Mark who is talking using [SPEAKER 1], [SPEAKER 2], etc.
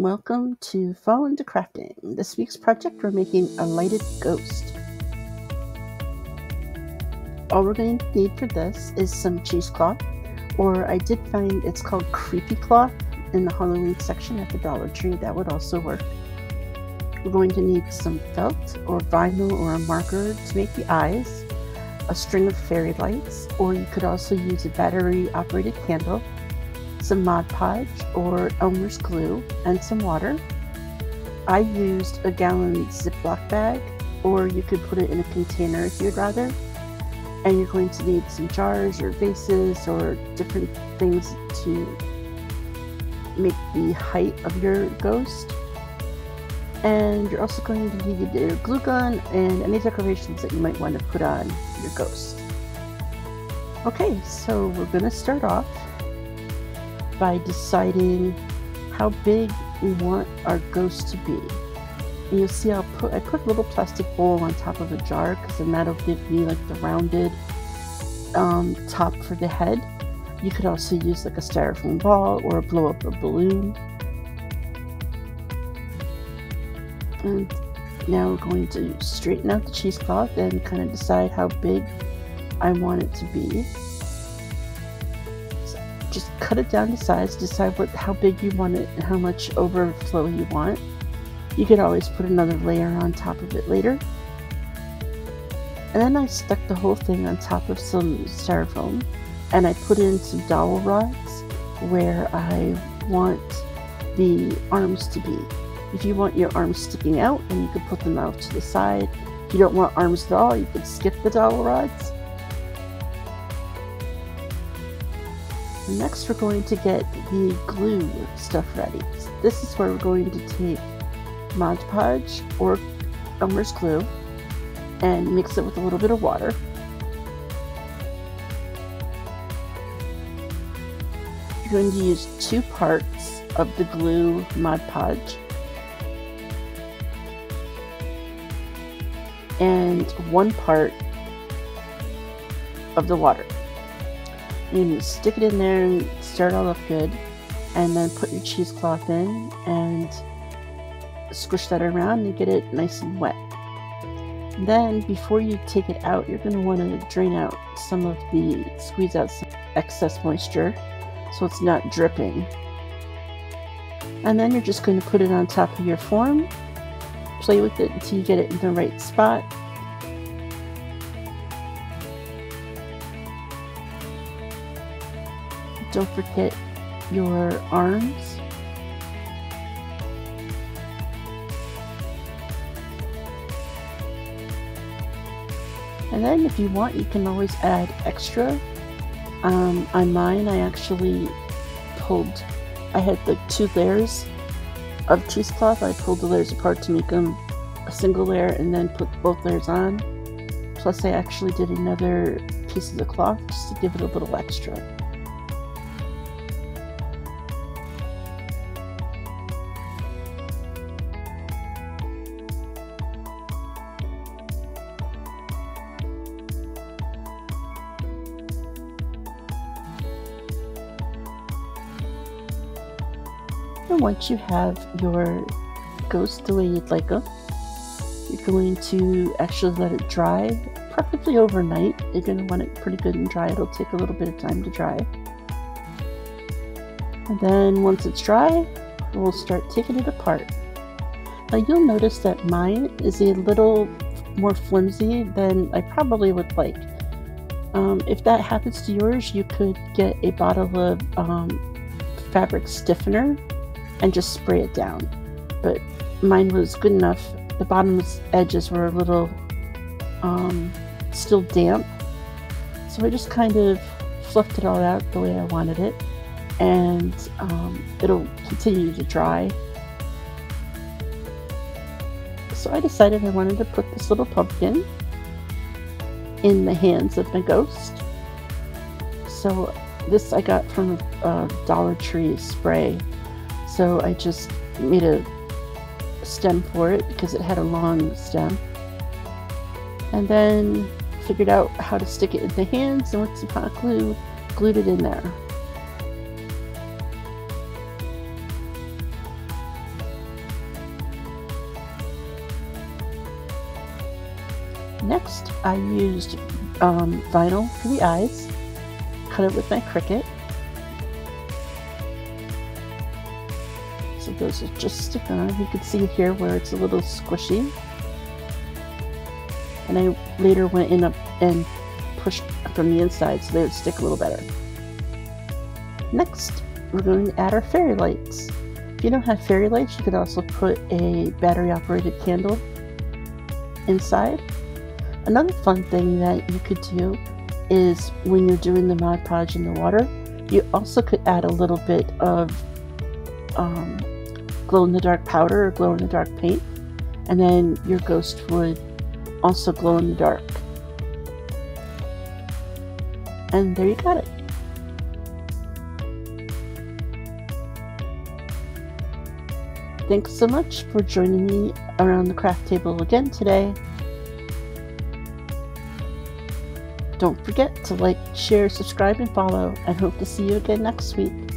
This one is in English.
[SPEAKER 1] Welcome to Fall into Crafting. This week's project we're making a lighted ghost. All we're going to need for this is some cheesecloth, or I did find it's called creepy cloth in the Halloween section at the Dollar Tree. That would also work. We're going to need some felt or vinyl or a marker to make the eyes, a string of fairy lights, or you could also use a battery operated candle some Mod Podge or Elmer's glue, and some water. I used a gallon Ziploc bag, or you could put it in a container if you'd rather. And you're going to need some jars or vases or different things to make the height of your ghost. And you're also going to need your glue gun and any decorations that you might want to put on your ghost. Okay, so we're going to start off by deciding how big we want our ghost to be. And you'll see I'll put I put a little plastic bowl on top of a jar because then that'll give me like the rounded um, top for the head. You could also use like a styrofoam ball or blow up a balloon. And now we're going to straighten out the cheesecloth and kind of decide how big I want it to be just cut it down to size, decide what how big you want it and how much overflow you want. You could always put another layer on top of it later. And then I stuck the whole thing on top of some styrofoam and I put in some dowel rods where I want the arms to be. If you want your arms sticking out, then you can put them out to the side. If you don't want arms at all, you can skip the dowel rods. Next we're going to get the glue stuff ready. This is where we're going to take Mod Podge or Elmer's glue and mix it with a little bit of water. You're going to use two parts of the glue Mod Podge and one part of the water. You stick it in there and stir it all up good, and then put your cheesecloth in and squish that around and get it nice and wet. Then, before you take it out, you're going to want to drain out some of the, squeeze out some excess moisture so it's not dripping. And then you're just going to put it on top of your form, play with it until you get it in the right spot, Don't forget your arms. And then if you want, you can always add extra. Um, on mine, I actually pulled, I had the two layers of cheesecloth. I pulled the layers apart to make them a single layer and then put both layers on. Plus I actually did another piece of the cloth just to give it a little extra. Once you have your ghost the way you'd like them, you're going to actually let it dry, preferably overnight. You're going to want it pretty good and dry. It'll take a little bit of time to dry. And then once it's dry, we'll start taking it apart. Now you'll notice that mine is a little more flimsy than I probably would like. Um, if that happens to yours, you could get a bottle of um, fabric stiffener and just spray it down. But mine was good enough. The bottom edges were a little um, still damp. So I just kind of fluffed it all out the way I wanted it. And um, it'll continue to dry. So I decided I wanted to put this little pumpkin in the hands of my ghost. So this I got from a Dollar Tree spray so I just made a stem for it because it had a long stem. And then figured out how to stick it in the hands and with some hot glue, glued it in there. Next, I used um, vinyl for the eyes, cut it with my Cricut, those just stick on. You can see here where it's a little squishy. And I later went in up and pushed from the inside so they would stick a little better. Next, we're going to add our fairy lights. If you don't have fairy lights, you could also put a battery operated candle inside. Another fun thing that you could do is when you're doing the Mod Podge in the water, you also could add a little bit of um, glow in the dark powder or glow in the dark paint, and then your ghost would also glow in the dark. And there you got it. Thanks so much for joining me around the craft table again today. Don't forget to like, share, subscribe, and follow, and hope to see you again next week.